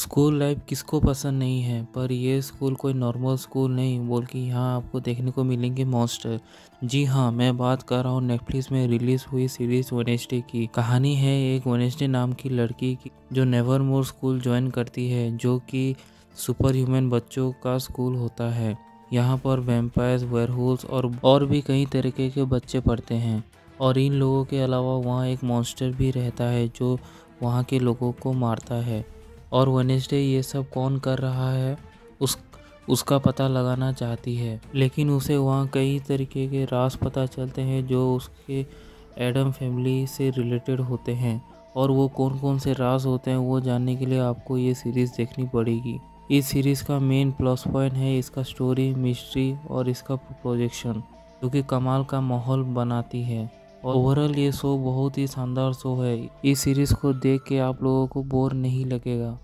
School life किसको पसंद नहीं है? पर ये स्कूल कोई नॉर्मल स्कूल नहीं, बल्कि यहाँ आपको देखने को मिलेंगे मॉन्स्टर जी हाँ मैं बात कर रहा हूँ नेटफ्लिक्स में रिलीज़ हुई सीरीज़ वेनेसडे की। कहानी है एक वेनेसडे नाम की लड़की की, जो नेवर मोर स्कूल ज्वाइन करती है, जो कि सुपर ह्यूमन बच्चों का स्कूल होता है। यहाँ पर वेम्पायर्स वेयरहोल्स और और भी कई तरीके के बच्चे पढ़ते हैं। और इन लोगों के अलावा वहाँ एक मॉन्स्टर भी रहता है, जो वहाँ के लोगों को मारता है। और वेनेसडे ये सब कौन कर रहा है, उस, उसका पता लगाना चाहती है। लेकिन उसे वहाँ कई तरीके के रास पता चलते हैं जो उसके एडम फैमिली से रिलेटेड होते हैं। और वो कौन कौन से राज होते हैं वो जानने के लिए आपको ये सीरीज़ देखनी पड़ेगी। इस सीरीज़ का मेन प्लस पॉइंट है इसका स्टोरी मिस्ट्री और इसका प्रोजेक्शन जो कि कमाल का माहौल बनाती है। ओवरऑल ये शो बहुत ही शानदार शो है। इस सीरीज़ को देख के आप लोगों को बोर नहीं लगेगा।